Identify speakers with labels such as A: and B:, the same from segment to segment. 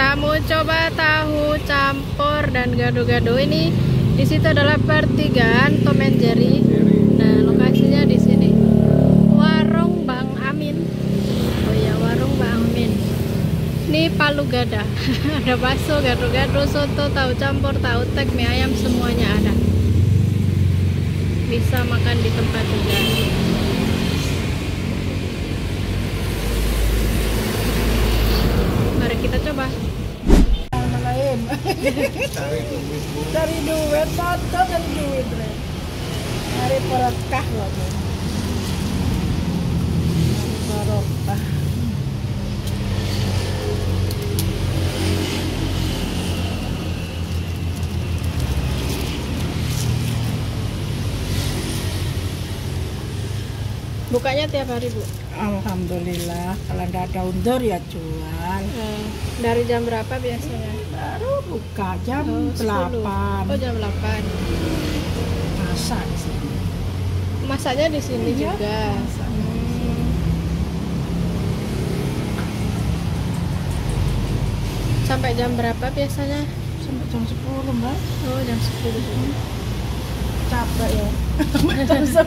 A: Kita mau coba tahu campur dan gado-gado ini. Di situ adalah pertigaan Tom and Jerry. Nah, lokasinya di sini. Warung Bang Amin. Oh iya, warung Bang Amin. Ini Palu Gada. ada bakso, gado-gado, soto, tahu campur, tahu tek, mie ayam semuanya ada. Bisa makan di tempat juga. Mari kita coba.
B: Lain dari duit foto dari duit Ren. dari berkah loh barokah
A: Bukanya tiap hari, Bu.
B: Alhamdulillah kalau nggak ada undur ya jual
A: Eh, dari jam berapa biasanya?
B: Baru buka jam
A: Oh, 10.
B: 8
A: Oh, jam 8.
B: masak di sini
A: Masaknya di sini
B: Iya,
A: juga. Hmm. Sampai jam berapa biasanya?
B: sampai jam 10 mbak
A: Oh, jam 10.
B: capek ya jam 10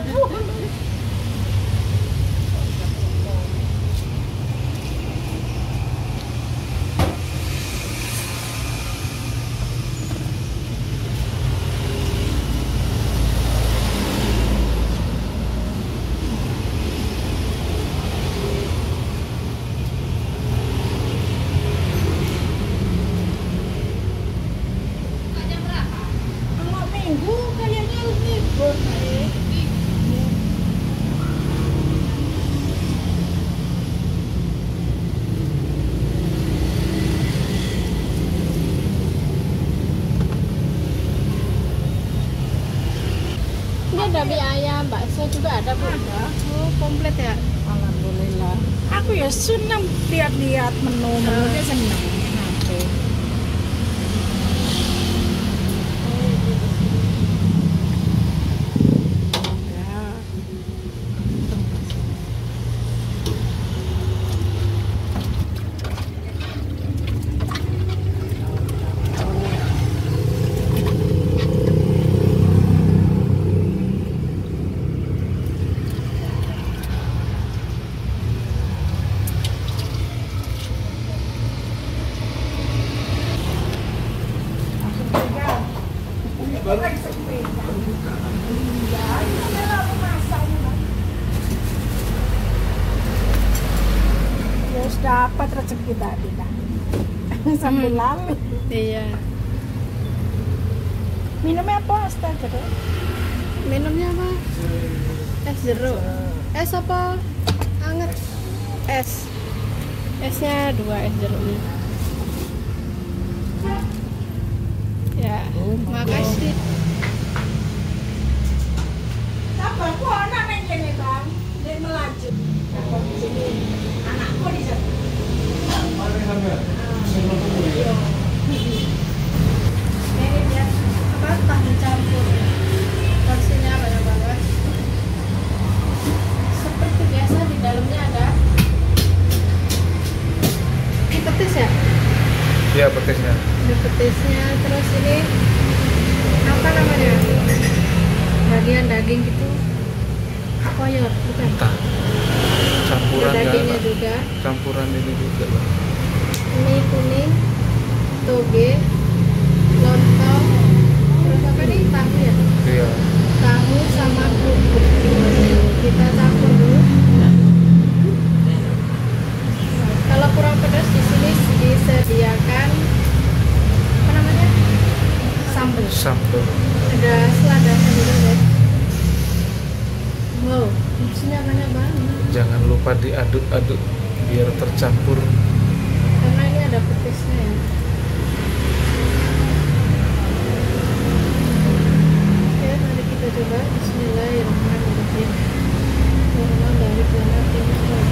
B: Kalau minggu kayaknya libur
A: mie ayam, bakso juga ada, Bu.
B: Ada.
A: Oh, komplit ya?
B: Alhamdulillah. Aku ya senang lihat-lihat menu menunya senang nanti. Ya. Langsung pegang. Langsung pegang. Iya, ini lah aku masak ini, Bang. Ya wis dapat rezeki tadi dah. Sambil
A: Hmm.
B: lalu.
A: Iya.
B: Minumnya apa, Astaga?
A: Minumnya apa? Es jeruk. Es apa? Anget. Es. Esnya dua es jeruknya. Ya,
B: Oh,
A: makasih.
B: Sabar, kok anak neng Bang? Dia melaju. Aku
C: Iya petisnya.
A: Ada petisnya, terus ini apa namanya? Bagian daging gitu. Koyor, bukan?
C: Entah. Campuran
A: Ada
C: ya,
A: dagingnya juga.
C: Campuran ini juga. Pak.
A: Mie kuning, toge, lontong, terus apa nih? Tahu ya?
C: Iya.
A: tahu sama kerupuk kita campur dulu kalau kurang pedas di sini disediakan apa namanya sambal
C: Sambal.
A: ada seladanya juga guys wow isinya banyak banget
C: Jangan lupa diaduk-aduk biar tercampur.
A: Ada petisnya ya. Oke, mari kita coba. Bismillahirrahmanirrahim Firman dari jalan timur Bismillahirrahmanirrahim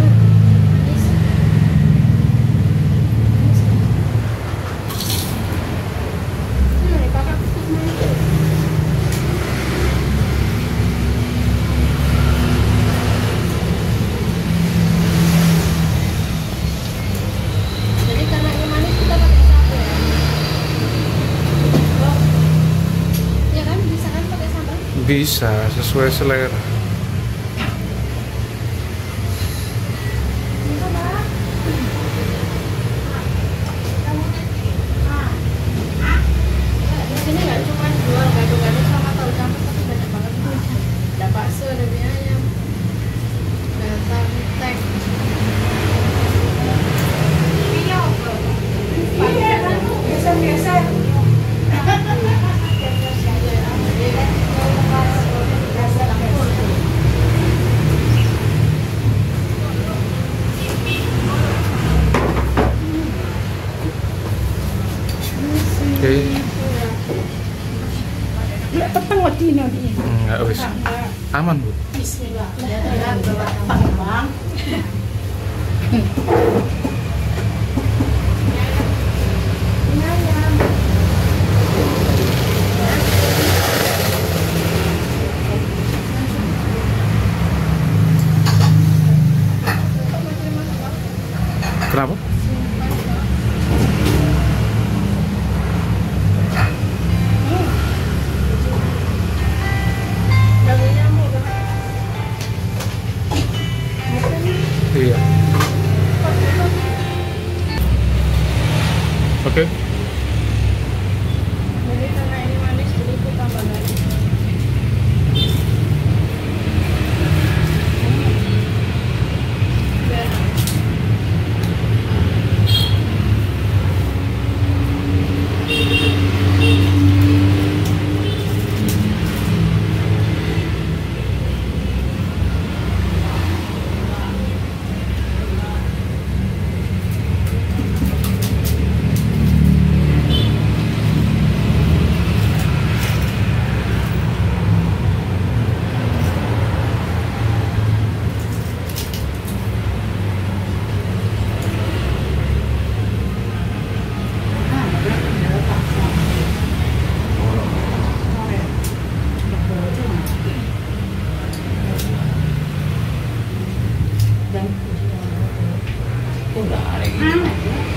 A: Hmm, manis. Manis. Hmm, ini kakak manis.
C: Bisa sesuai selera
A: di sini nggak cuma jual gado-gado sama tahu campur tapi banyak banget tuh ada bakso ada mie ayam ada tahu
B: Iya, biasa-biasa.
C: oke
B: Petang wedi no ini.
C: enggak wis aman bu
B: Bismillah. Bang. Hamlet.